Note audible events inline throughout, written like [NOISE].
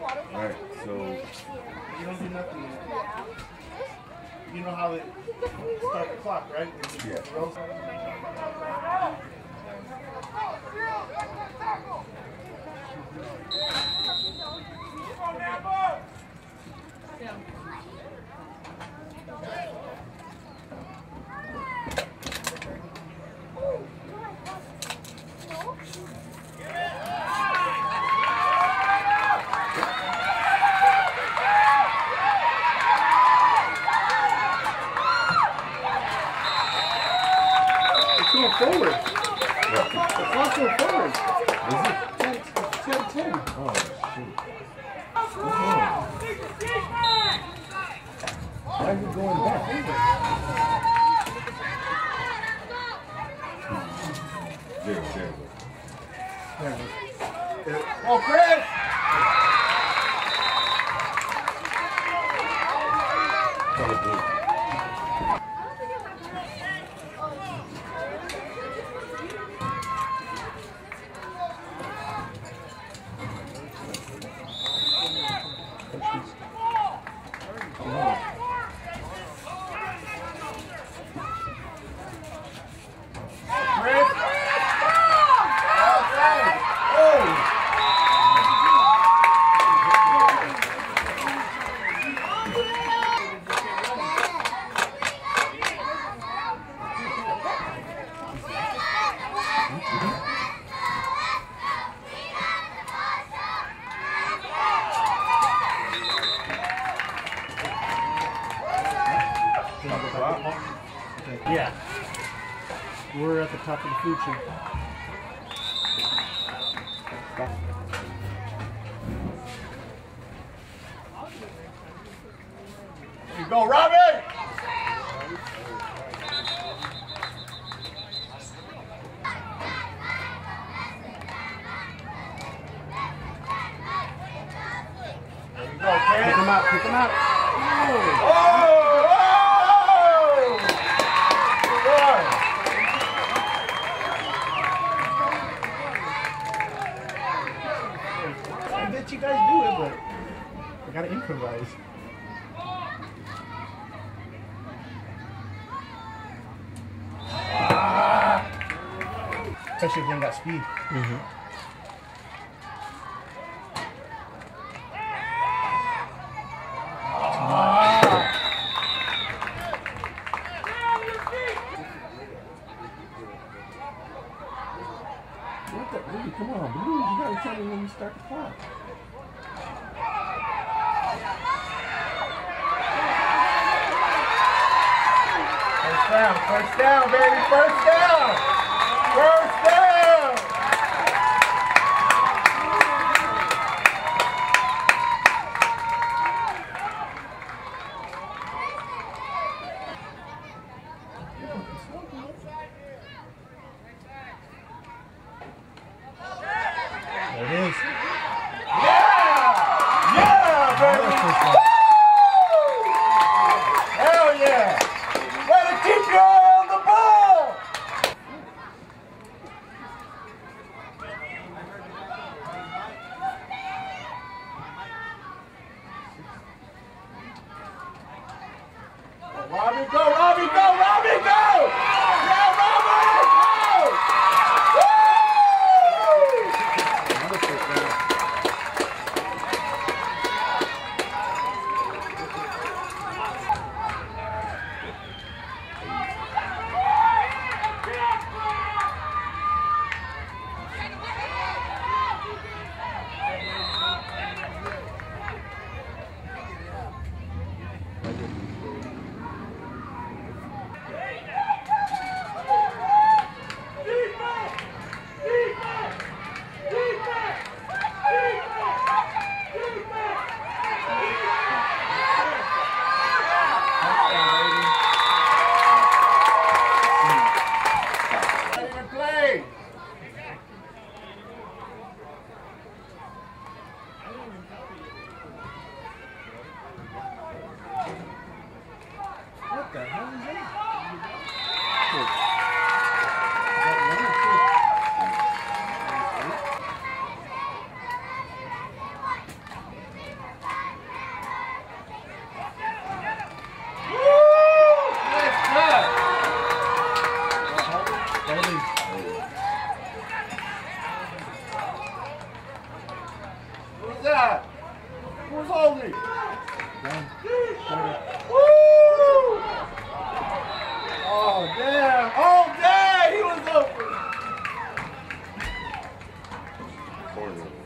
Alright, so You don't do nothing yet. You know how they start the clock, right? When you Yeah. roll. It's going forward. what? The clock's going forward. Is it? Ten, it's ten, ten. Oh shoot. What's wrong? Why are you going back? There, there. There. Oh, Chris! Color blue. Chris! Outside. Oh! Yeah. We're at the top of the food chain. There you go, Robbie! There you go, Chris. Pick him out, pick him out. Oh! Oh! Good boy. I bet you guys do it, but I gotta improvise. Especially if ain't got speed. What corner.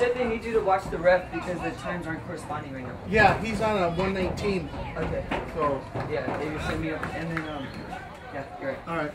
Said they need you to watch the ref because the times aren't corresponding right now. Yeah, he's on a 119. Okay. So, Yeah, they just sent me up, and then um, yeah, you're right. all right.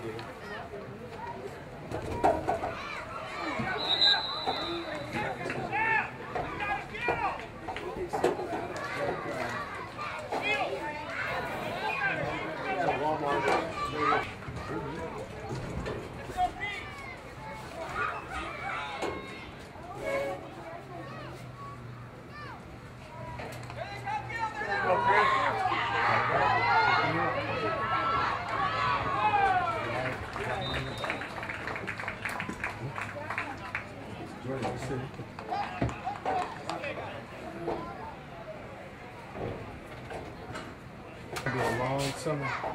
Go, a long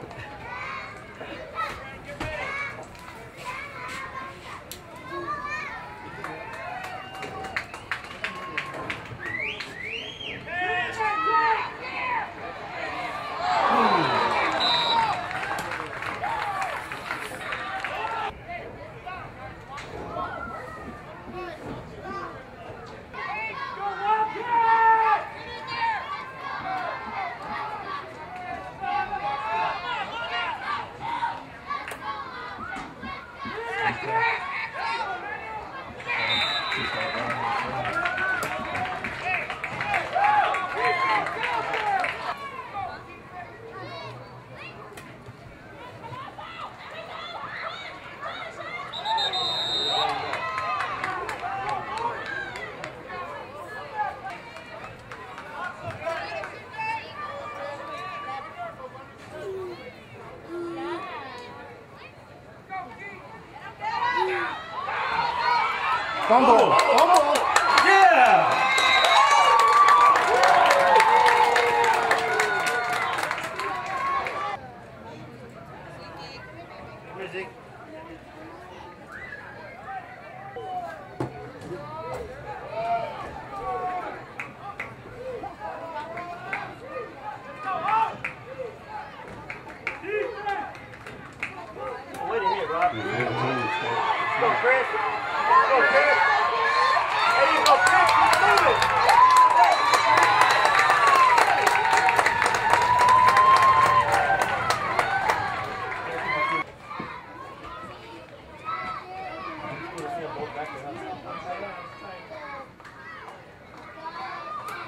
Vamos! Vamos!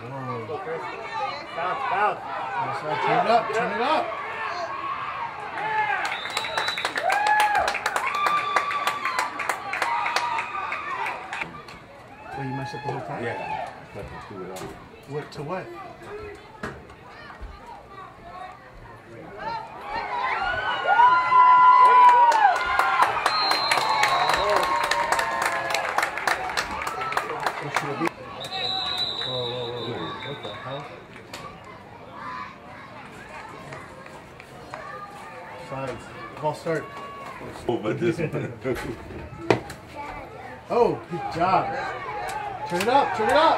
Bounce, bounce. That's right. Turn it up. Turn it up. Well, you messed up the whole time? Yeah. Nothing to it all. What, to what? What should it be? Whoa, whoa, whoa, whoa. What the hell? Signs. False start. Oh, but this. [LAUGHS] Oh, good job. Turn it up, turn it up.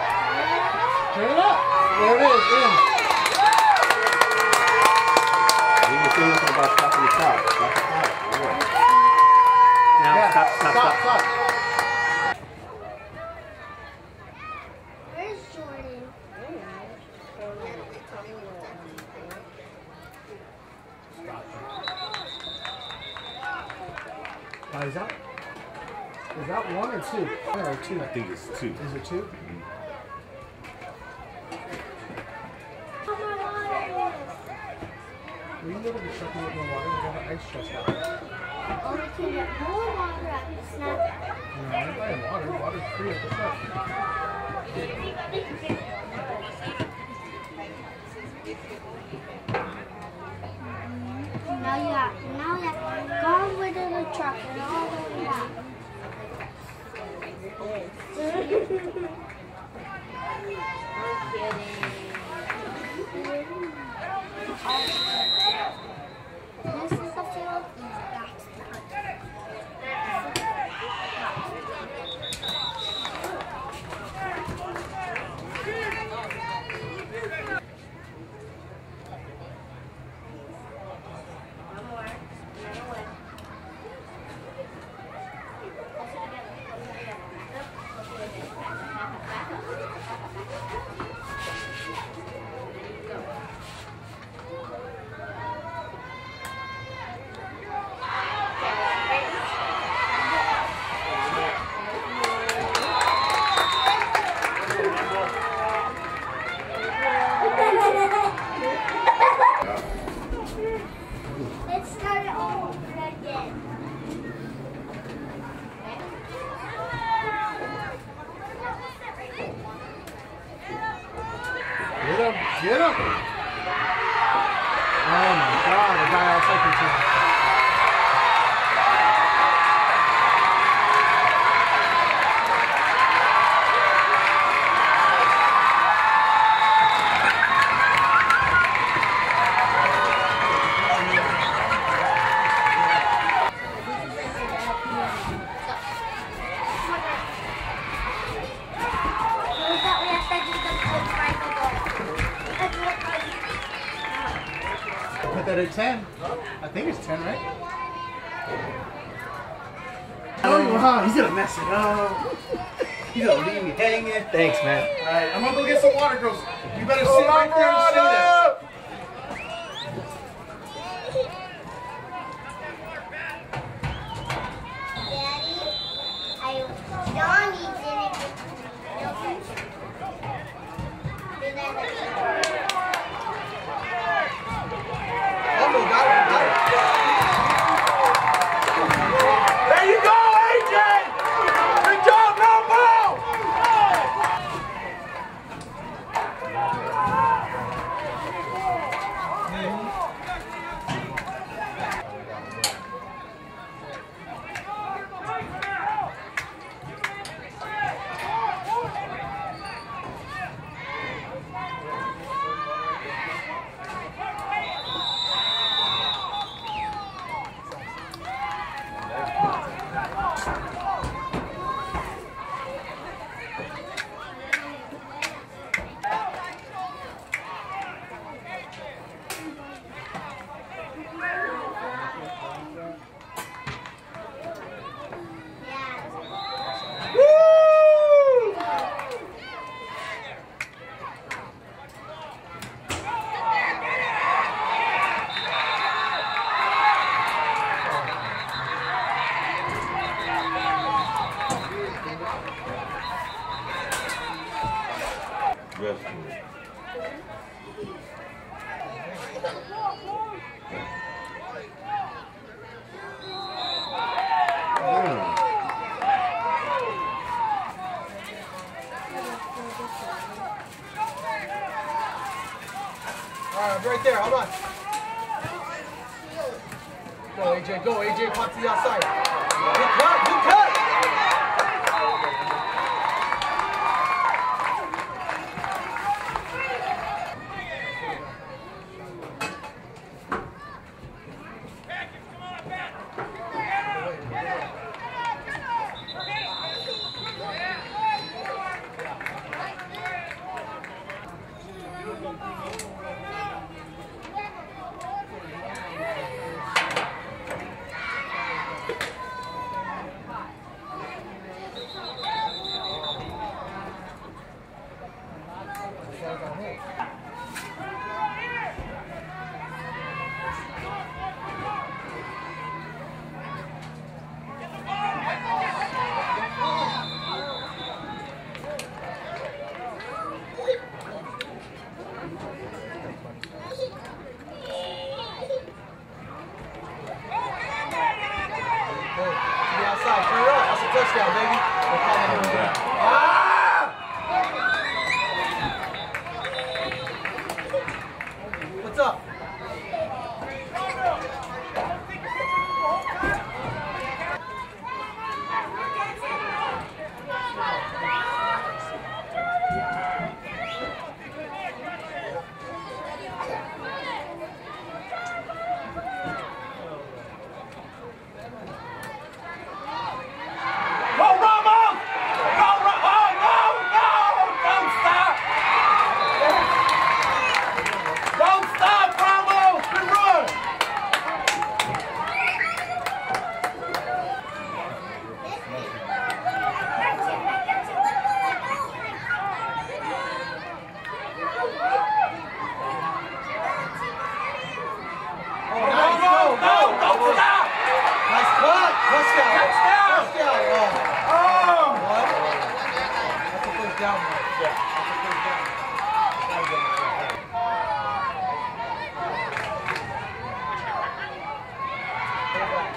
Turn it up. There it is, in. You were saying something about stopping the clock. Stop the clock. Now, Yeah, stop, stop, stop. stop. Where's Jordan? Uh, is that is that one or two? Yeah, or two. I think it's two. Is it two? Will you able to shut me with more water? I got an ice chest out. Oh, we can get more water at the snack. No, I'm buying water. Water's free at the shop. Now you got, now you got, go all the way to the truck and all the way back. This is the field, and that's the country. Let's start it all over again. Get Get him! Oh my god, the guy outside see. put that at 10. I think it's 10, right? Oh, wow, he's gonna mess it up. He's gonna leave me hanging. Thanks, man. Alright, I'm gonna go get some water, girls. You better sit right there and see that.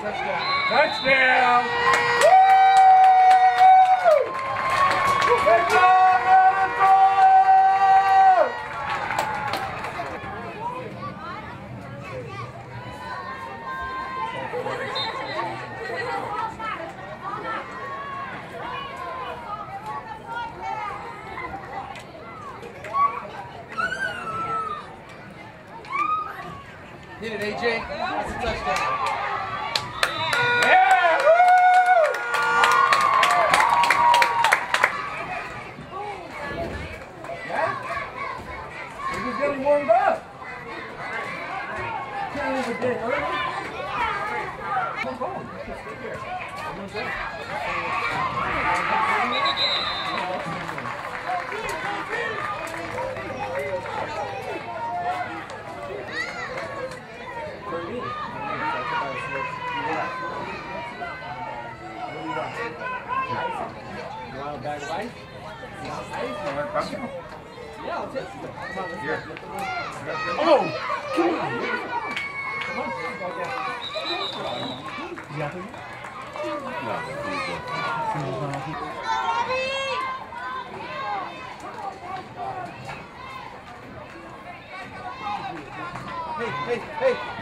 Touchdown! Touchdown! Good job, Minnesota! Hit it, AJ. That's a touchdown. Yeah! Woo! Yeah? We're just getting warmed up. Oh, come on. Hey, hey, hey.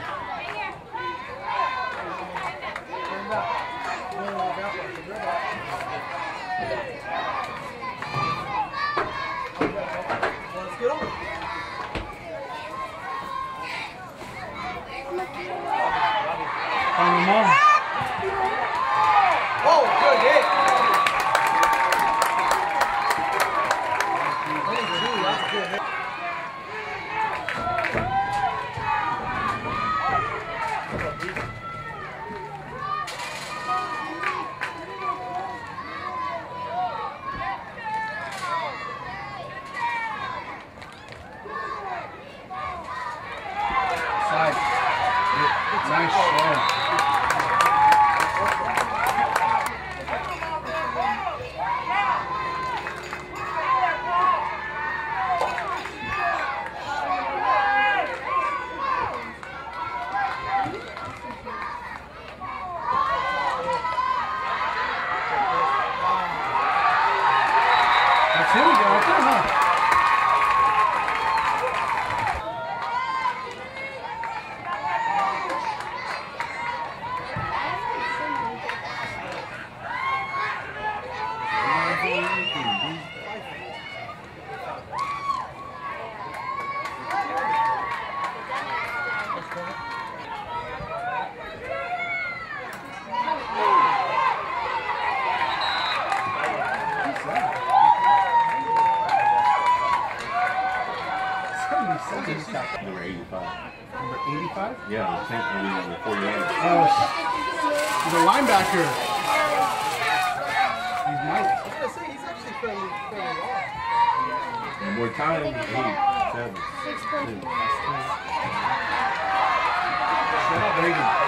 School,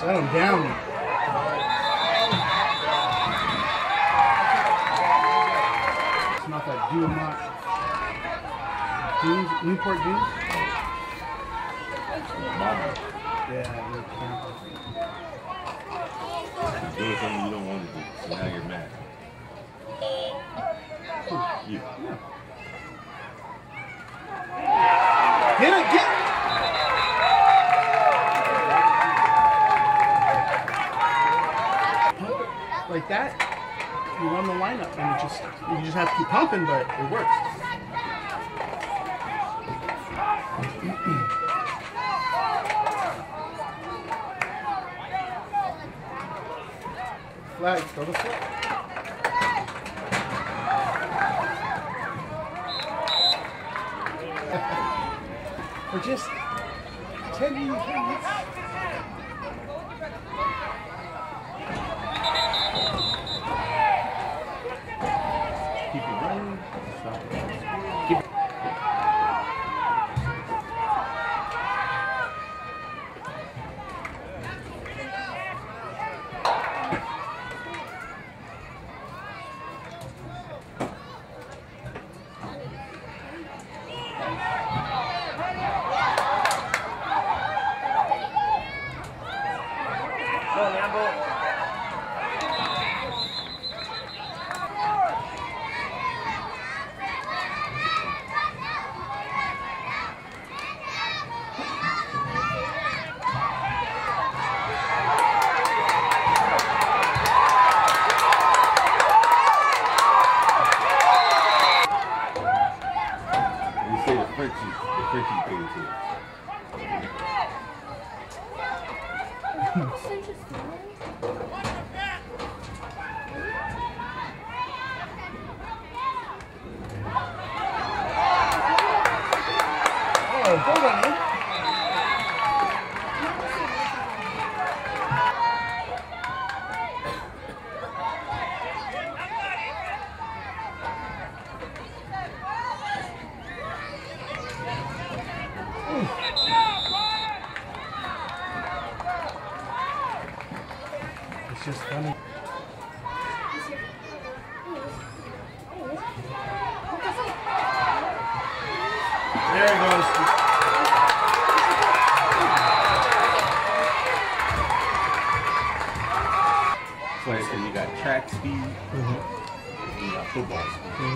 Set him down. It's that Dumont. Dunes, Newport? Mama, Yeah, you're doing something you don't want to do, so now you're mad. You. Get it, get it like that, you run the lineup, and it just you just have to keep pumping, but it works. [CLEARS THROAT] Flag, throw the flag. [LAUGHS] For just 10 minutes. Keep Rồi. It's just funny. There it goes. So like I you got track speed, and you got football speed.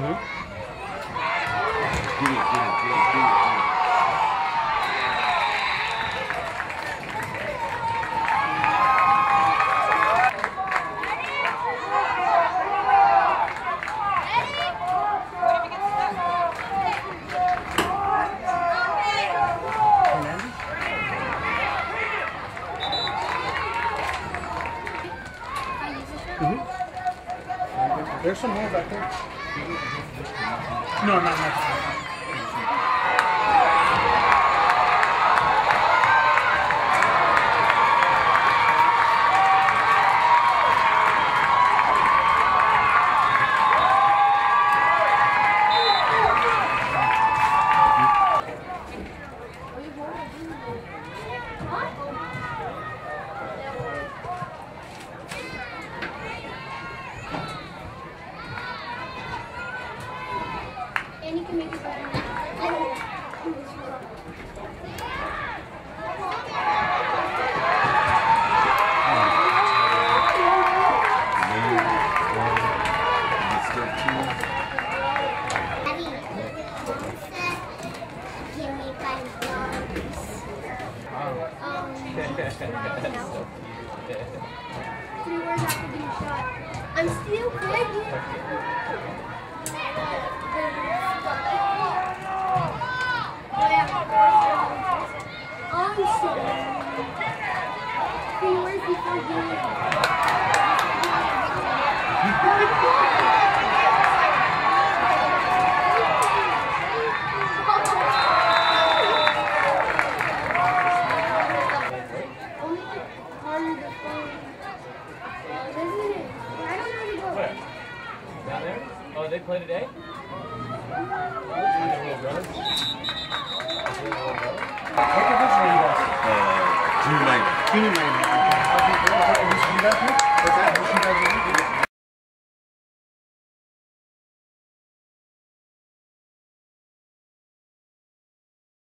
Get it, get it, get it, get it, get it. There's some more back there. No, not much. And you can make it better. Man, one, it's thirteen. Daddy, mom said, give me five dollars. Um, no. Three words after being shot. I'm still sorry. Three words before getting Only play today? What position are you guys? Uh, junior minor. Junior minor. Okay. You guys